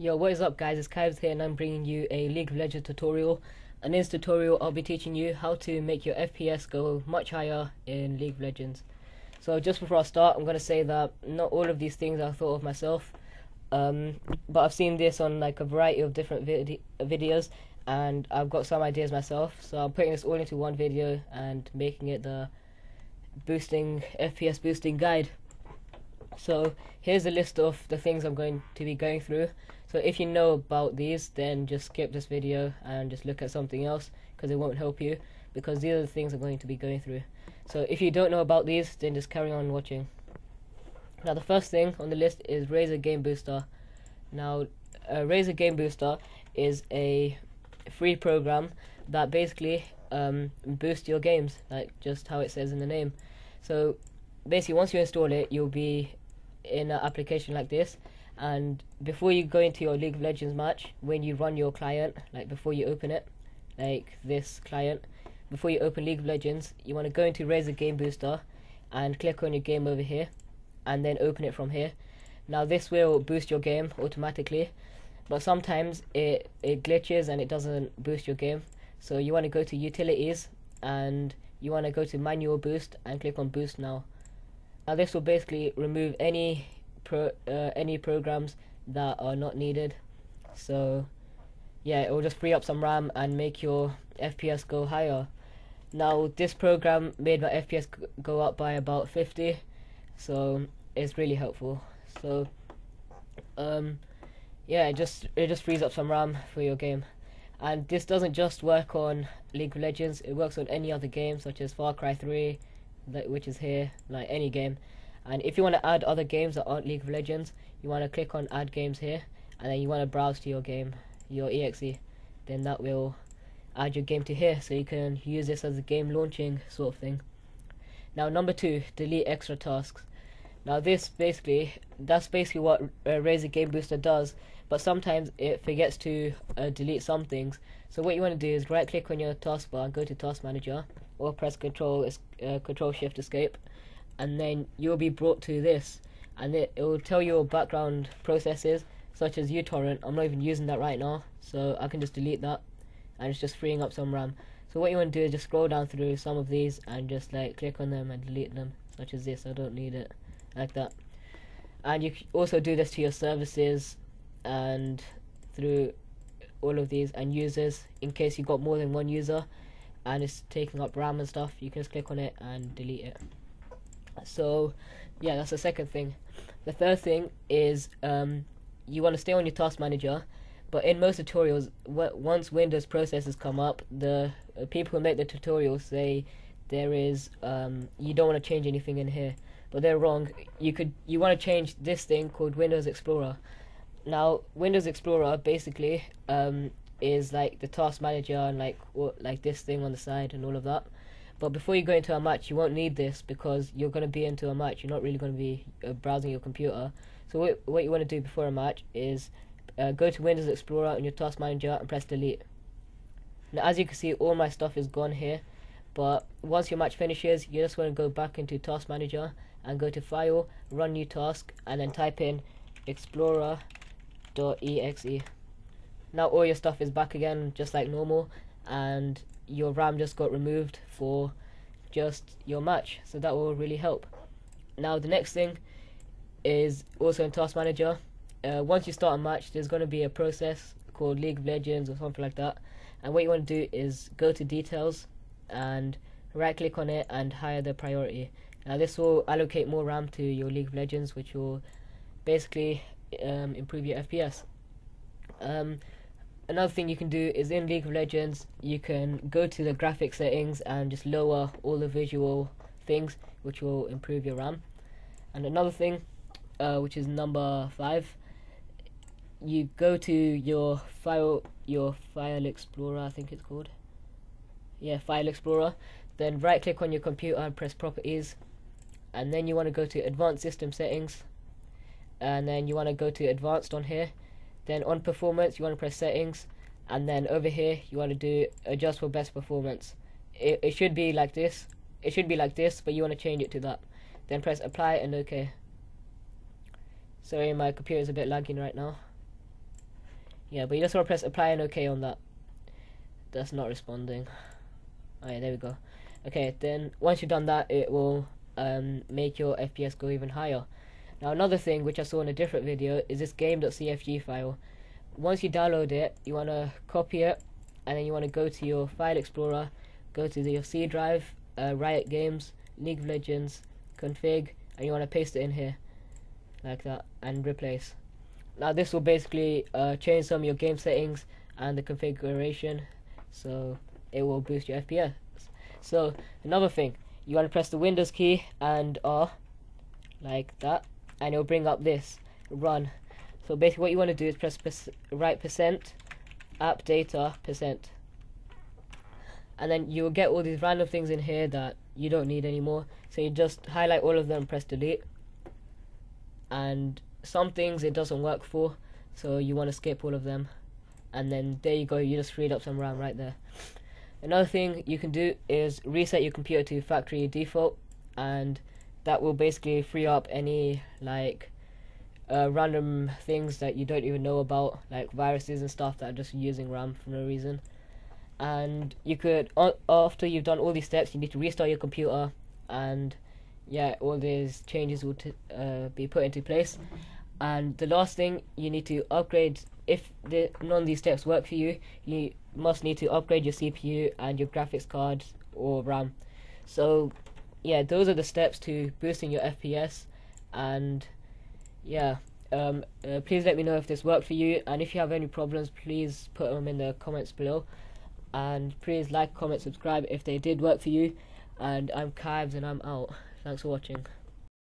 Yo, what is up guys, it's Kybz here and I'm bringing you a League of Legends tutorial. And In this tutorial I'll be teaching you how to make your FPS go much higher in League of Legends. So just before I start, I'm going to say that not all of these things I thought of myself, um, but I've seen this on like a variety of different vid videos and I've got some ideas myself. So I'm putting this all into one video and making it the boosting FPS boosting guide. So here's a list of the things I'm going to be going through. So if you know about these, then just skip this video and just look at something else because it won't help you because these are the things I'm going to be going through. So if you don't know about these, then just carry on watching. Now the first thing on the list is Razer Game Booster. Now uh, Razer Game Booster is a free program that basically um, boosts your games, like just how it says in the name. So basically once you install it, you'll be in an application like this and before you go into your League of Legends match, when you run your client, like before you open it, like this client, before you open League of Legends, you want to go into Razer Game Booster and click on your game over here and then open it from here. Now this will boost your game automatically, but sometimes it, it glitches and it doesn't boost your game. So you want to go to utilities and you want to go to manual boost and click on boost now. Now this will basically remove any pro, uh, any programs that are not needed. So yeah, it will just free up some RAM and make your FPS go higher. Now this program made my FPS go up by about 50, so it's really helpful. So um, yeah, it just it just frees up some RAM for your game. And this doesn't just work on League of Legends; it works on any other game, such as Far Cry 3, which is here, like any game and if you want to add other games that aren't League of Legends you want to click on add games here and then you want to browse to your game your exe then that will add your game to here so you can use this as a game launching sort of thing. Now number two delete extra tasks. Now this basically that's basically what uh, Razer Game Booster does but sometimes it forgets to uh, delete some things. So what you want to do is right click on your taskbar and go to task manager or press control uh, control shift escape and then you'll be brought to this. And it, it will tell you your background processes such as uTorrent. I'm not even using that right now so I can just delete that. And it's just freeing up some RAM. So what you want to do is just scroll down through some of these and just like click on them and delete them such as this. I don't need it like that. And you also do this to your services and through all of these and users in case you've got more than one user and it's taking up RAM and stuff. You can just click on it and delete it so yeah that's the second thing. The third thing is um, you want to stay on your task manager but in most tutorials once windows processes come up the uh, people who make the tutorials say there is um, you don't want to change anything in here. But they're wrong. You could you want to change this thing called windows explorer. Now windows explorer basically um, is like the task manager and like like this thing on the side and all of that but before you go into a match, you won't need this because you're going to be into a match. You're not really going to be uh, browsing your computer. So what, what you want to do before a match is uh, go to Windows Explorer in your Task Manager and press delete. Now as you can see, all my stuff is gone here. But once your match finishes, you just want to go back into Task Manager and go to File, Run New Task, and then type in Explorer.exe. Now all your stuff is back again, just like normal, and your RAM just got removed for just your match. So that will really help. Now the next thing is also in task manager. Uh, once you start a match there's going to be a process called League of Legends or something like that. And what you want to do is go to details and right click on it and higher the priority. Now this will allocate more RAM to your League of Legends which will basically um, improve your FPS um, another thing you can do is in League of Legends you can go to the graphic settings and just lower all the visual things which will improve your RAM. And another thing uh, which is number five you go to your file your file explorer I think it's called. Yeah file explorer. Then right click on your computer and press properties. And then you want to go to advanced system settings. And then you want to go to advanced on here then on performance, you want to press settings, and then over here you want to do adjust for best performance. It, it should be like this. It should be like this, but you want to change it to that. Then press apply and OK. Sorry, my computer is a bit lagging right now. Yeah, but you just want to press apply and OK on that. That's not responding. Oh yeah, there we go. Okay, then once you've done that, it will um, make your FPS go even higher. Now another thing which I saw in a different video is this game.cfg file. Once you download it, you want to copy it, and then you want to go to your file explorer, go to the, your C drive, uh, Riot Games, League of Legends, config, and you want to paste it in here, like that, and replace. Now this will basically uh, change some of your game settings and the configuration, so it will boost your FPS. So another thing, you want to press the Windows key and R, like that, and it'll bring up this run. So basically, what you want to do is press right percent app data percent, and then you will get all these random things in here that you don't need anymore. So you just highlight all of them, press delete, and some things it doesn't work for, so you want to skip all of them, and then there you go. You just freed up some RAM right there. Another thing you can do is reset your computer to factory default, and that will basically free up any like uh, random things that you don't even know about, like viruses and stuff that are just using RAM for no reason. And you could, after you've done all these steps, you need to restart your computer, and yeah, all these changes will uh, be put into place. And the last thing, you need to upgrade. If the, none of these steps work for you, you must need to upgrade your CPU and your graphics card or RAM. So yeah, those are the steps to boosting your FPS. And yeah, um, uh, please let me know if this worked for you. And if you have any problems, please put them in the comments below. And please like, comment, subscribe if they did work for you. And I'm Kybz and I'm out. Thanks for watching.